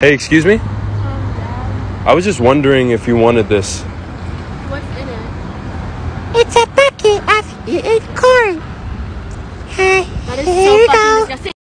Hey, excuse me? Um, I was just wondering if you wanted this. What's in it? It's a bucket of eaten corn. That is so